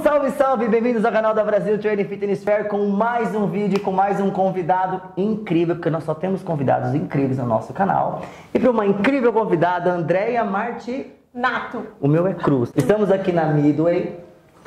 salve, salve! Bem-vindos ao canal da Brasil Training Fitness Fair com mais um vídeo, com mais um convidado incrível, porque nós só temos convidados incríveis no nosso canal. E para uma incrível convidada, Andréia Marti... Nato. O meu é Cruz. Estamos aqui na Midway,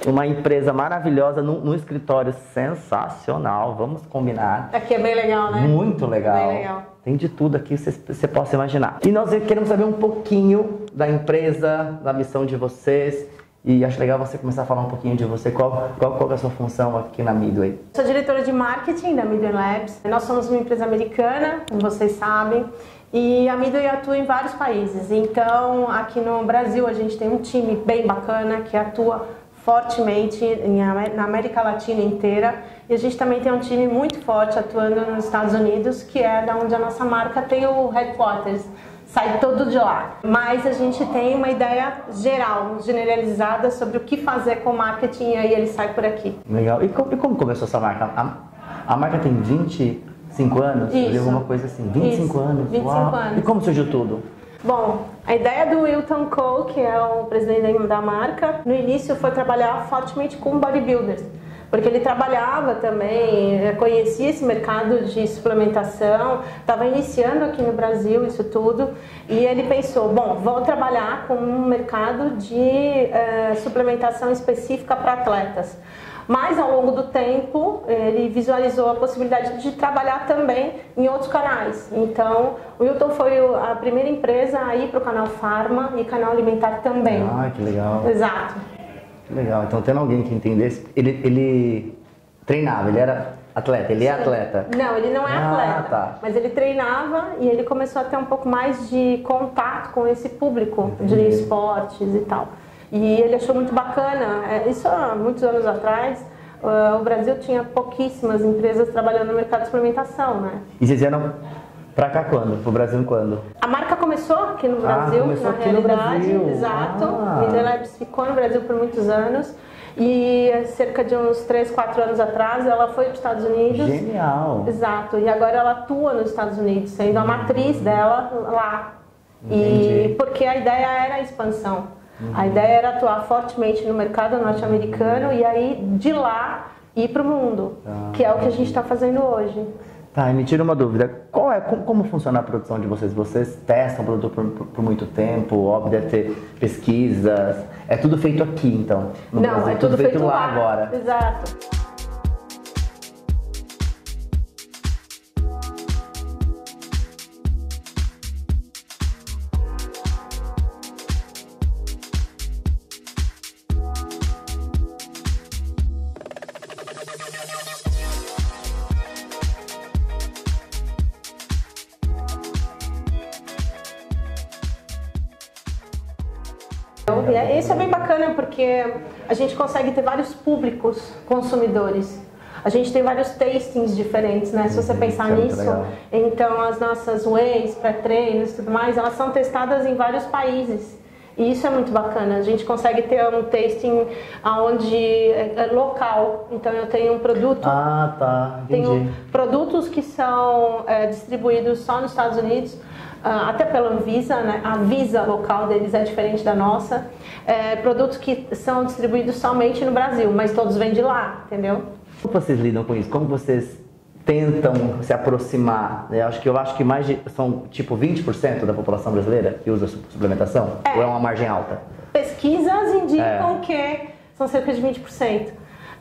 uma empresa maravilhosa, num, num escritório sensacional, vamos combinar. Aqui é bem legal, né? Muito legal. Bem legal. Tem de tudo aqui que você possa imaginar. E nós queremos saber um pouquinho da empresa, da missão de vocês. E acho legal você começar a falar um pouquinho de você, qual, qual, qual é a sua função aqui na Midway? Sou diretora de marketing da Midway Labs. Nós somos uma empresa americana, como vocês sabem, e a Midway atua em vários países. Então, aqui no Brasil, a gente tem um time bem bacana que atua fortemente na América Latina inteira. E a gente também tem um time muito forte atuando nos Estados Unidos, que é da onde a nossa marca tem o headquarters sai todo de lá. Mas a gente tem uma ideia geral, generalizada sobre o que fazer com o marketing e aí ele sai por aqui. Legal. E como, e como começou essa marca? A, a, marca tem 25 anos? Isso. alguma coisa assim. 25 Isso. anos? 25 Uau. anos. E como surgiu tudo? Bom, a ideia do Wilton Cole, que é o presidente da marca, no início foi trabalhar fortemente com bodybuilders porque ele trabalhava também, eh, conhecia esse mercado de suplementação, estava iniciando aqui no Brasil isso tudo, e ele pensou, bom, vou trabalhar com um mercado de uh, suplementação específica para atletas. Mas ao longo do tempo, ele visualizou a possibilidade de trabalhar também em outros canais. Então, o Wilton foi a primeira empresa a ir para o canal Farma e canal Alimentar também. Ah, que legal. Exato. Legal. Então, tendo alguém que entendesse, ele, ele treinava, ele era atleta, ele é atleta. Não, ele não é ah, atleta. Tá. Mas ele treinava e ele começou a ter um pouco mais de contato com esse público Entendi. de esportes e tal. E ele achou muito bacana. É, isso há muitos anos atrás. Uh, o Brasil tinha pouquíssimas empresas trabalhando no mercado de suplementação, né? E vocês vieram Pra cá quando? Pro Brasil quando? A marca começou aqui no Brasil, ah, começou na aqui realidade. No Brasil. Exato. Ah. Media Labs ficou no Brasil por muitos anos. E cerca de uns 3, 4 anos atrás ela foi para os Estados Unidos. Genial! Exato. E agora ela atua nos Estados Unidos, sendo a matriz dela lá. Entendi. E porque a ideia era a expansão. Uhum. A ideia era atuar fortemente no mercado norte-americano e aí de lá ir para o mundo, Ah, que é o que a gente está fazendo hoje. Tá, e me tira uma dúvida. Qual é, como, como funciona a produção de vocês? Vocês testam o produto por, por, por muito tempo? Óbvio, deve ter pesquisas. É tudo feito aqui, então? No Não, Brasil, é tudo, feito, lá agora. Exato. E é- isso é bem bacana porque a gente consegue ter vários públicos consumidores. A gente tem vários tastings diferentes, né? Se você pensar isso é nisso. legal. Então, as nossas ways, pré-treinos e tudo mais, elas são testadas em vários países. E isso é muito bacana. A gente consegue ter um tasting onde é, é local. Então, eu tenho um produto Ah, tá. Entendi. tenho produtos que são é, distribuídos só nos Estados Unidos, até pela Anvisa, né? a Visa local deles é diferente da nossa. É, produtos que são distribuídos somente no Brasil, mas todos vêm de lá, entendeu? Como vocês lidam com isso? Como vocês tentam se aproximar? Eu acho que eu acho que mais de, são tipo 20% da população brasileira que usa su- suplementação? É. Ou é uma margem alta? Pesquisas indicam É. que são cerca de 20%.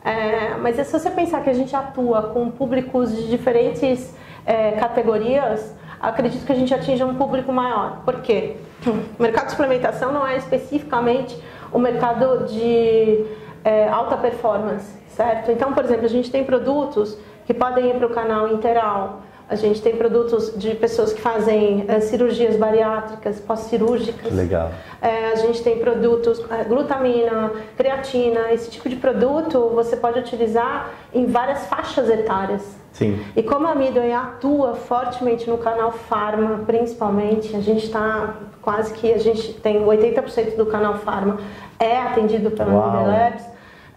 É, mas é só você pensar que a gente atua com públicos de diferentes é, categorias, acredito que a gente atinja um público maior. Por quê? O mercado de suplementação não é especificamente o mercado de é, alta performance, certo? Então, por exemplo, a gente tem produtos que podem ir para o canal interal, a gente tem produtos de pessoas que fazem é, cirurgias bariátricas, pós-cirúrgicas. Legal. É, a gente tem produtos, é, glutamina, creatina, esse tipo de produto você pode utilizar em várias faixas etárias. Sim. E como a Midway atua fortemente no canal Pharma, principalmente, a gente está quase que, a gente tem 80% do canal Pharma é atendido pela. Midway Labs,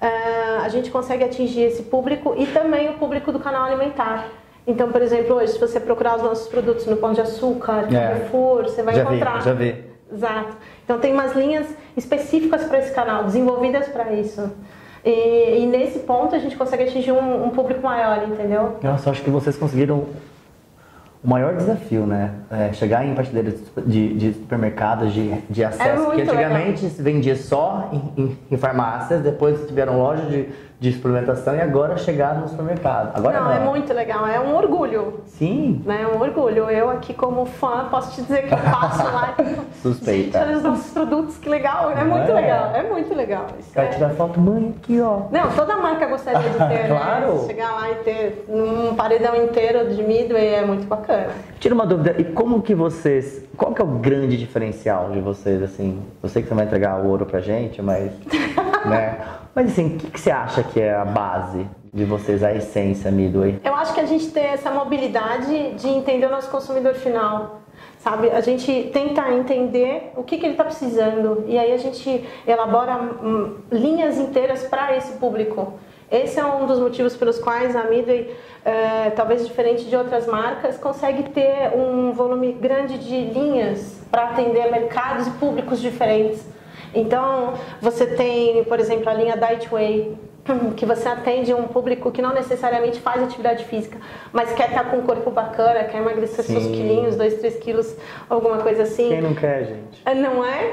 é, a gente consegue atingir esse público e também o público do canal alimentar. Então, por exemplo, hoje, se você procurar os nossos produtos no Pão de Açúcar, É. Carrefour, você vai já encontrar. vi, já vi. Exato. Então tem umas linhas específicas para esse canal, desenvolvidas para isso. E, e, nesse ponto a gente consegue atingir um, um público maior, entendeu? Nossa, acho que vocês conseguiram o maior desafio, né? É chegar em prateleiras de, de supermercados de, de acesso. É que antigamente legal. se vendia só em, em, em, farmácias, depois tiveram lojas de, de experimentação e agora chegar no supermercado. Agora não, não, é muito legal, é um orgulho. Sim. Né? É um orgulho. Eu aqui como fã posso te dizer que eu passo lá Suspeita. Gente, olha os nossos produtos, que legal. É muito é. legal, é muito legal. Quero é... tirar foto, mãe, aqui ó. Não, toda marca gostaria de ter, né? claro. Né? Chegar lá e ter um paredão inteiro de Midway é muito bacana. Tira uma dúvida, e como que vocês, qual que é o grande diferencial de vocês, assim? Eu sei que você vai entregar o ouro pra gente, mas, né? Mas assim, o que, que, você acha que é a base de vocês, a essência Midway? Eu acho que a gente tem essa mobilidade de entender o nosso consumidor final. Sabe, a gente tenta entender o que, que ele está precisando e aí a gente elabora hum, linhas inteiras para esse público. Esse é um dos motivos pelos quais a Midway, é, talvez diferente de outras marcas, consegue ter um volume grande de linhas para atender mercados e públicos diferentes. Então, você tem, por exemplo, a linha Diet Way, que você atende um público que não necessariamente faz atividade física, mas quer estar com um corpo bacana, quer emagrecer Sim. seus quilinhos, 2, 3 quilos, alguma coisa assim. Quem não quer, gente? Ah, não é?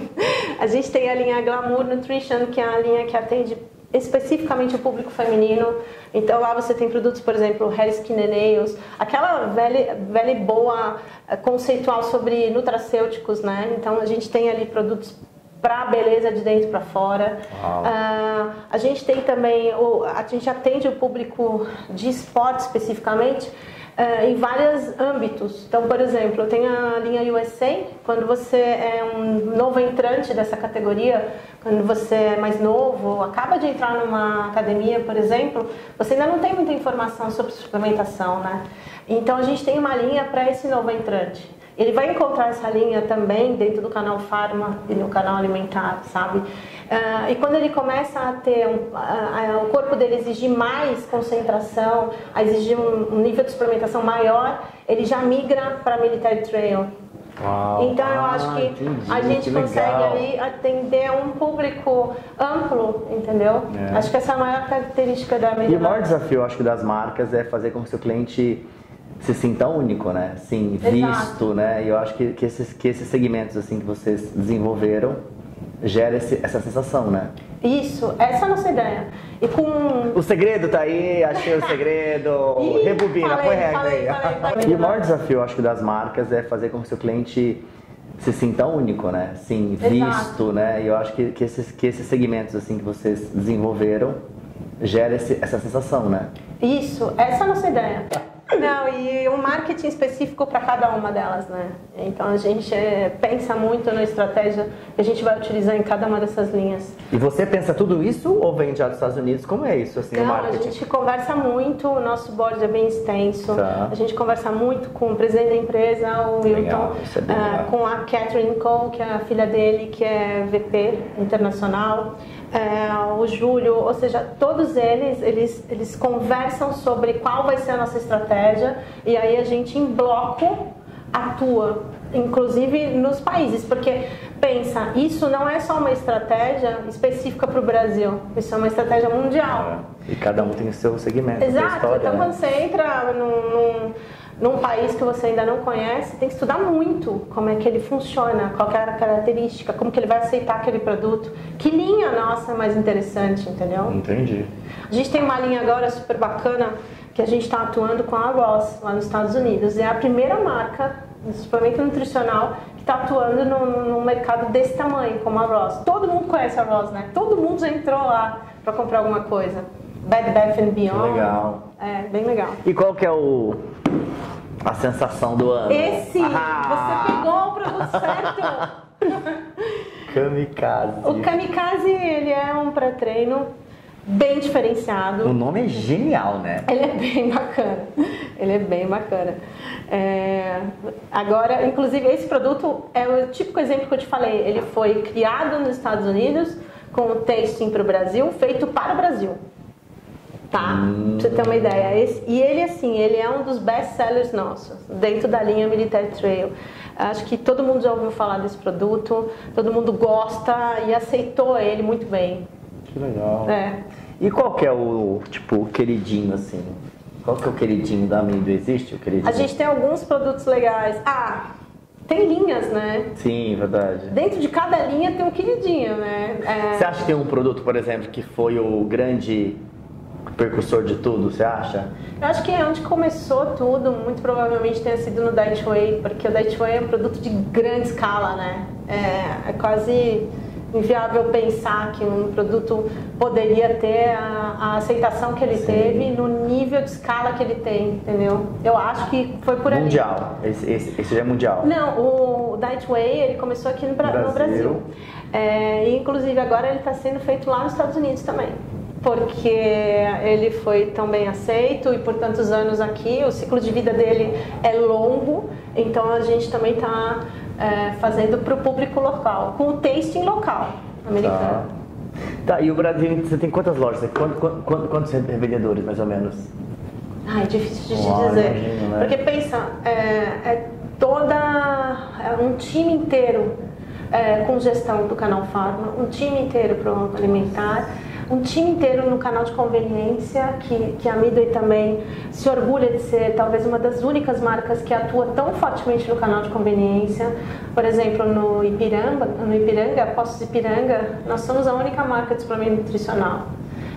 a gente tem a linha Glamour Nutrition, que é a linha que atende especificamente o público feminino. Então lá você tem produtos, por exemplo, Hair Skin and Nails, aquela velha, velha boa eh, conceitual sobre nutracêuticos, né? Então a gente tem ali produtos para beleza de dentro para fora. Uh, a gente tem também, o, a gente atende o público de esporte especificamente uh, em vários âmbitos. Então, por exemplo, tenho a linha USA, quando você é um novo entrante dessa categoria, quando você é mais novo, acaba de entrar numa academia, por exemplo, você ainda não tem muita informação sobre suplementação, né? Então a gente tem uma linha para esse novo entrante. Ele vai encontrar essa linha também dentro do canal Farma e no canal Alimentar, sabe? Uh, e quando ele começa a ter, um, uh, uh, o corpo dele exigir mais concentração, a exigir um, um nível de suplementação maior, ele já migra para Military Trail. Uau. Então eu acho que entendi, a gente que consegue ali atender um público amplo, entendeu? É. Acho que essa é a maior característica da Medina. E o maior desafio, acho que das marcas é fazer com que o seu cliente se sinta único, né? Sim, visto, né? E eu acho que, que, esses, que esses segmentos assim que vocês desenvolveram gera esse, essa sensação, né? Isso, essa é a nossa ideia. E com... O segredo tá aí, achei o segredo. Ih, Rebobina, põe regra aí. Falei, falei, e o maior desafio, acho que, das marcas é fazer com que seu cliente se sinta único, né? Sim, visto, né? E eu acho que, que, esses, que esses segmentos assim que vocês desenvolveram gera esse, essa sensação, né? Isso, essa é a nossa ideia. Não, e um marketing específico para cada uma delas, né? Então a gente é, pensa muito na estratégia que a gente vai utilizar em cada uma dessas linhas. E você pensa tudo isso ou vem já dos Estados Unidos? Como é isso, assim, Não, o marketing? a gente conversa muito, o nosso board é bem extenso. Tá. A gente conversa muito com o presidente da empresa, o Wilton, é uh, com a Catherine Cole, que é a filha dele, que é VP internacional é, o Júlio, ou seja, todos eles, eles, eles conversam sobre qual vai ser a nossa estratégia e aí a gente em bloco atua, inclusive nos países, porque pensa, isso não é só uma estratégia específica para o Brasil, isso é uma estratégia mundial. É, e cada um tem o seu segmento. Exato, história, então né? quando você entra num, num num país que você ainda não conhece, tem que estudar muito como é que ele funciona, qual é a característica, como que ele vai aceitar aquele produto, que linha nossa é mais interessante, entendeu? Entendi. A gente tem uma linha agora super bacana que a gente está atuando com a Ross lá nos Estados Unidos. É a primeira marca de suplemento nutricional que está atuando num, mercado desse tamanho, como a Ross. Todo mundo conhece a Ross, né? Todo mundo já entrou lá para comprar alguma coisa. Bad Bath and Beyond. Que legal. É, bem legal. E qual que é o a sensação do ano. Esse! Ah. Você pegou o produto certo! kamikaze. O Kamikaze, ele é um pré-treino bem diferenciado. O nome é genial, né? Ele é bem bacana. Ele é bem bacana. É... Agora, inclusive, esse produto é o típico exemplo que eu te falei. Ele foi criado nos Estados Unidos com o tasting para o Brasil, feito para o Brasil tá? Hum. Pra você ter uma ideia. Esse, e ele, assim, ele é um dos best-sellers nossos, dentro da linha Military Trail. Acho que todo mundo já ouviu falar desse produto, todo mundo gosta e aceitou ele muito bem. Que legal. É. E qual que é o, tipo, o queridinho, assim? Qual que é o queridinho da amendoim? Existe o queridinho? A gente tem alguns produtos legais. Ah, tem linhas, né? Sim, verdade. Dentro de cada linha tem um queridinho, né? É... Você acha que tem um produto, por exemplo, que foi o grande precursor de tudo, você acha? Eu acho que é onde começou tudo, muito provavelmente tenha sido no Diet Whey, porque o Diet Whey é um produto de grande escala, né? É, é quase inviável pensar que um produto poderia ter a, a aceitação que ele Sim. teve no nível de escala que ele tem, entendeu? Eu acho que foi por mundial. ali. Mundial, esse, esse, esse já é mundial. Não, o Diet Whey ele começou aqui no, Brasil. No Brasil. É, inclusive agora ele está sendo feito lá nos Estados Unidos também porque ele foi tão bem aceito e por tantos anos aqui, o ciclo de vida dele é longo, então a gente também está é, fazendo para o público local, com o tasting local americano. Tá. tá. e o Brasil, você tem quantas lojas? Quantos, quantos, quantos vendedores, mais ou menos? Ah, é difícil de te dizer. Imagino, né? Porque pensa, é, é toda. É um time inteiro é, com gestão do canal Farma, um time inteiro para o alimentar um time inteiro no canal de conveniência, que, que a Midway também se orgulha de ser talvez uma das únicas marcas que atua tão fortemente no canal de conveniência. Por exemplo, no Ipiranga, no Ipiranga, Postos Ipiranga, nós somos a única marca de suplemento nutricional.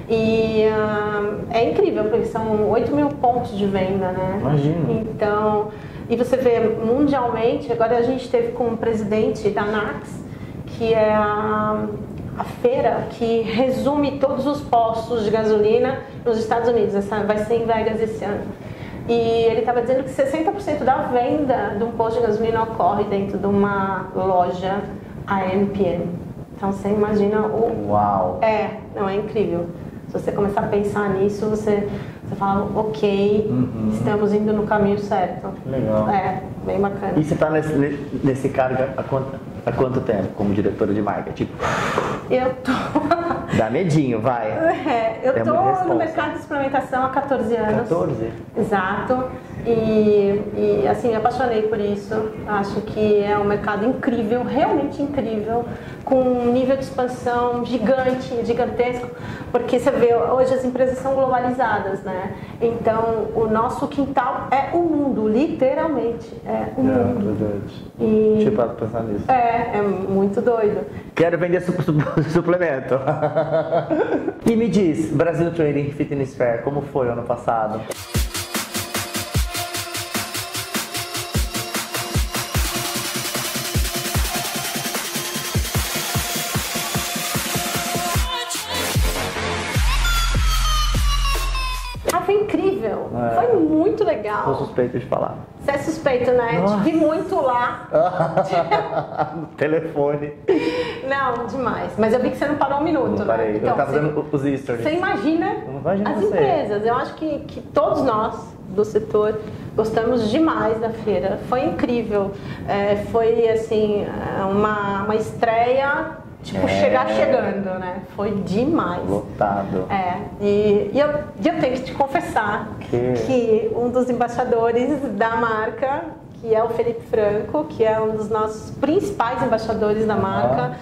E uh, é incrível, porque são 8 mil pontos de venda, né? Imagina. Então, e você vê mundialmente, agora a gente teve como presidente da NAX, que é a a feira que resume todos os postos de gasolina nos Estados Unidos. Essa vai ser em Vegas esse ano. E ele estava dizendo que 60% da venda de um posto de gasolina ocorre dentro de uma loja AMPM. Então você imagina o. Uau! É, não, é incrível. Se você começar a pensar nisso, você, você fala, ok, uhum. estamos indo no caminho certo. Legal. É, bem bacana. E você está nesse, nesse cargo há quanto, há quanto tempo como diretora de marketing? Eu tô. Dá medinho, vai. É, eu é tô no mercado de experimentação há 14 anos. 14? Exato. E, e, assim, me apaixonei por isso. Acho que é um mercado incrível, realmente incrível, com um nível de expansão gigante, gigantesco, porque você vê, hoje as empresas são globalizadas, né? Então, o nosso quintal é o mundo, literalmente. É o é, mundo. verdade. E... Tinha pensar nisso. É, é muito doido. Quero vender su su suplemento. e me diz, Brasil Trading Fitness Fair, como foi o ano passado? Legal. Sou suspeito de falar. Você é suspeito, né? Nossa. Vi muito lá. no telefone. Não, demais. Mas eu vi que você não parou um minuto, não parei. né? Então, eu tava você, fazendo os stories. Você imagina, imagina as você. empresas. Eu acho que, que todos nós do setor gostamos demais da feira. Foi incrível. É, foi, assim, uma, uma estreia Tipo, é. chegar chegando, né? Foi demais. Lotado. É. E, e eu, eu tenho que te confessar que... que um dos embaixadores da marca, que é o Felipe Franco, que é um dos nossos principais embaixadores da marca,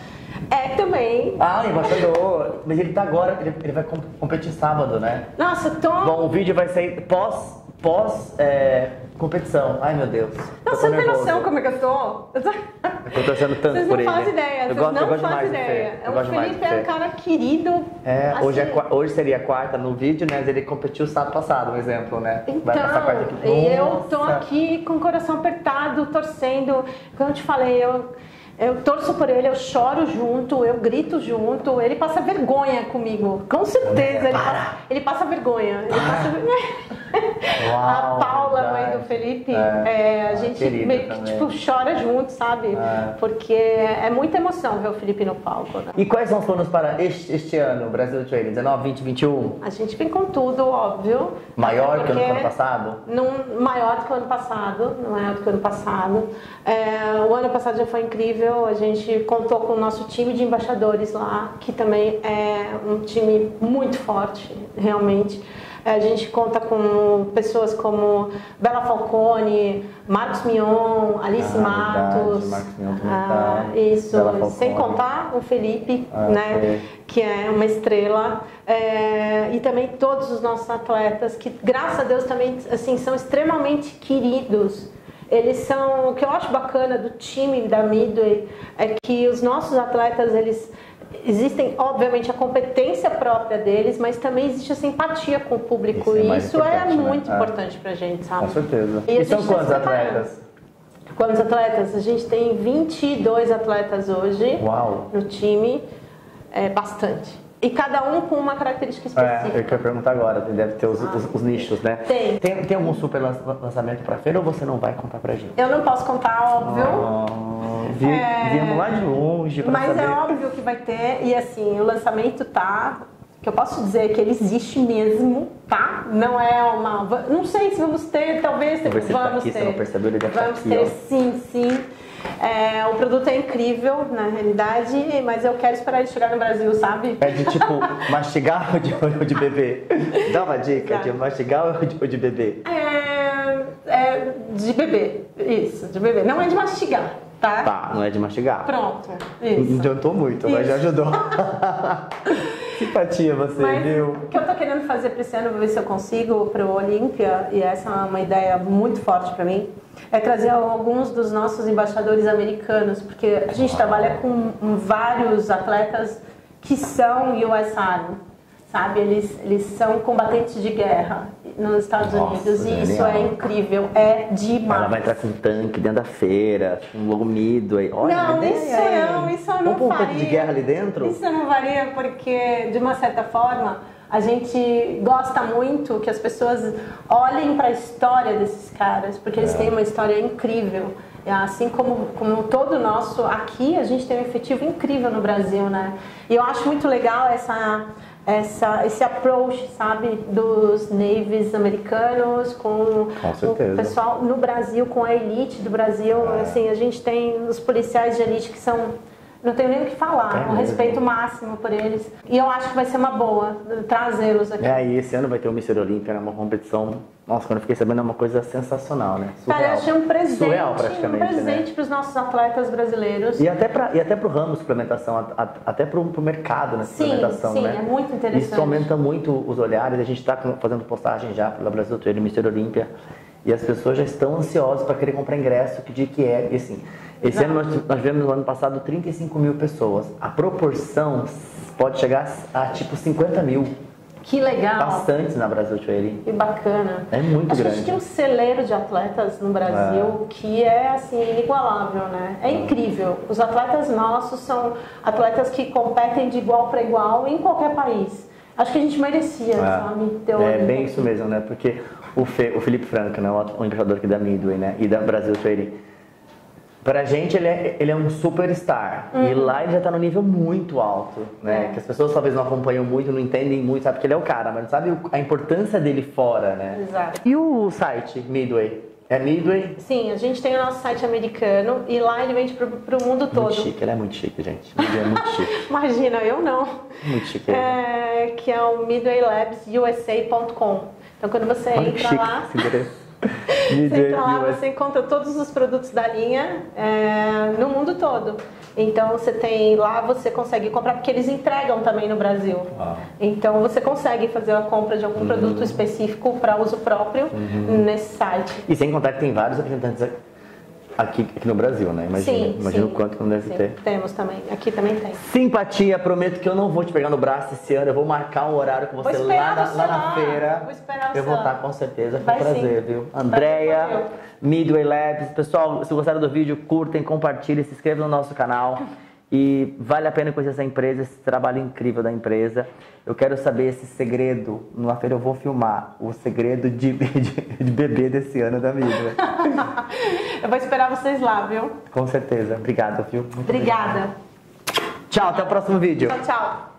é também. Ah, embaixador. Mas ele tá agora, ele, ele vai competir sábado, né? Nossa, tô. Bom, o vídeo vai sair pós. pós é Competição. Ai, meu Deus. Não, você não tem noção como é que eu tô. Eu tô, eu tô torcendo tanto Vocês por ele. Vocês não fazem ideia. Vocês gosto, não fazem ideia. É o Felipe é um cara querido. É, assim. hoje, é, hoje seria quarta no vídeo, né? Mas ele competiu sábado passado, um exemplo, né? Então, Vai passar quarta aqui. E eu tô aqui com o coração apertado, torcendo. Como eu te falei, eu eu torço por ele, eu choro junto, eu grito junto. Ele passa vergonha comigo. Com certeza, ele passa, ele passa, vergonha. Ele passa Uau, a Paula, verdade. mãe do Felipe, é, é, a gente meio que tipo, chora junto, sabe? É. Porque é muita emoção ver o Felipe no palco. Né? E quais são os planos para este, este ano, Brasil Training? 19, 20, 21? A gente vem com tudo, óbvio. Maior que o ano passado? Num, maior do que o ano passado, maior do que o ano passado. É, o ano passado já foi incrível incrível. A gente contou com o nosso time de embaixadores lá, que também é um time muito forte, realmente. A gente conta com pessoas como Bela Falcone, Marcos Mion, Alice Ah, Matos. Marcos Mion Ah, tá. Isso, sem contar o Felipe, Ah, né? Que é uma estrela. É, e também todos os nossos atletas, que graças a Deus também assim, são extremamente queridos. Eles são, o que eu acho bacana do time da Midway é que os nossos atletas, eles existem obviamente a competência própria deles, mas também existe a simpatia com o público. Isso é e isso é né? muito É. importante pra gente, sabe? Com certeza. E E, são tá quantos atletas? Quantos atletas? A gente tem 22 atletas hoje Uau! no time, é bastante. E cada um com uma característica É, eu específica. queria perguntar agora, deve ter os, os- os nichos, né? Tem. tem. Tem algum super lan- lançamento pra feira ou você não vai contar pra gente? Eu não posso contar, óbvio. Oh, vi, É. Viemos lá de longe pra Mas saber. é óbvio que vai ter, e assim, o lançamento tá. Que eu posso dizer que ele existe mesmo, tá? Não é uma. Não sei se vamos ter, talvez Vamos tá vamos aqui, ter. você não percebeu, ele deve tá vamos aqui, ter ó. sim, sim. É, o produto é incrível, na realidade, mas eu quero esperar ele chegar no Brasil, sabe? É de tipo mastigar ou de, ou de beber? Dá uma dica Tá. de mastigar ou de, ou de beber? É, é de beber, isso, de beber. Não é de mastigar, tá? Tá, não é de mastigar. Pronto, Não isso. adiantou muito, mas já Isso. ajudou. Simpatia você, Mas viu? o que eu tô querendo fazer para esse ano, vou ver se eu consigo pro Olímpia, e essa é uma ideia muito forte para mim, é trazer alguns dos nossos embaixadores americanos, porque a gente trabalha com vários atletas que são US Army, sabe? Eles, eles são combatentes de guerra nos Estados Nossa, Unidos, e isso é incrível, é demais. Ela vai entrar com um tanque dentro da feira, um logo Midway. Olha, Não, isso não, isso não Vamos pôr um tanque de guerra ali dentro? Isso não faria porque, de uma certa forma, a gente gosta muito que as pessoas olhem para a história desses caras, porque eles É. têm uma história incrível. Assim como, como todo nosso, aqui a gente tem um efetivo incrível no Brasil, né? E eu acho muito legal essa, essa, esse approach, sabe, dos navies americanos com, Com o pessoal no Brasil, com a elite do Brasil. É. Assim, a gente tem os policiais de elite que são não tenho nem o que falar, É um respeito máximo por eles. E eu acho que vai ser uma boa trazê-los aqui. É, e esse ano vai ter o Mr. Olímpia, né? Uma competição. Nossa, quando eu fiquei sabendo é uma coisa sensacional, né? Surreal. Cara, eu achei um presente, Surreal, um praticamente, presente né? para os nossos atletas brasileiros. E até, até pro ramo de suplementação, a- a- até pro, pro mercado na Sim, suplementação, sim, né? é muito interessante. Isso aumenta muito os olhares. A gente está fazendo postagem já pela Brasil Trail, Mr. Olímpia. E as pessoas já estão ansiosas para querer comprar ingresso, que dia que é. E assim, esse ano nós, nós tivemos no ano passado 35 mil pessoas. A proporção pode chegar a tipo 50 mil. Que legal. Bastantes na Brasil Trail. Que bacana. É muito Acho que a grande. gente tem um celeiro de atletas no Brasil que é assim inigualável, né? É incrível. Os atletas nossos são atletas que competem de igual para igual em qualquer país. Acho que a gente merecia, sabe? Ter É bem isso mesmo, né? Porque o, Fe- o Felipe Franca, né? o embaixador aqui da Midway, né? E da Brasil Trading. Pra gente, ele é, ele é um superstar. E lá ele já tá no nível muito alto, né? Uhum. É. Que as pessoas talvez não acompanham muito, não entendem muito, sabe? Porque ele é o cara, mas não sabe a importância dele fora, né? Exato. E o site Midway? É Midway? Sim, a gente tem o nosso site americano e lá ele vende pro, pro mundo todo. Muito chique, ele é muito chique, gente. Midway é muito chique. Imagina, eu não. Muito chique. É, que é o midwaylabsusa.com. Então quando você Olha entra lá, esse endereço. você você encontra todos os produtos da linha é, no mundo todo. Então você tem lá, você consegue comprar, porque eles entregam também no Brasil. Uau. Então você consegue fazer a compra de algum Uhum. produto específico para uso próprio nesse site. E sem contar que tem vários representantes aqui, aqui no Brasil, né? Imagina, sim, imagina sim. o quanto não deve Sim, ter. Temos também. Aqui também tem. Simpatia, prometo que eu não vou te pegar no braço esse ano. Eu vou marcar um horário com você lá, na, você lá na feira. Vou esperar Eu vou estar com certeza. Foi um prazer, sim. viu? Meu. Midway Labs. Pessoal, se gostaram do vídeo, curtem, compartilhem, se inscrevam no nosso canal. E vale a pena conhecer essa empresa, esse trabalho incrível da empresa. Eu quero saber esse segredo. Numa feira eu vou filmar o segredo de, de, de bebê desse ano da Midway. Eu vou esperar vocês lá, viu? Com certeza. Obrigado, viu? Muito Obrigada. Tchau, até o próximo vídeo. Tchau, tchau.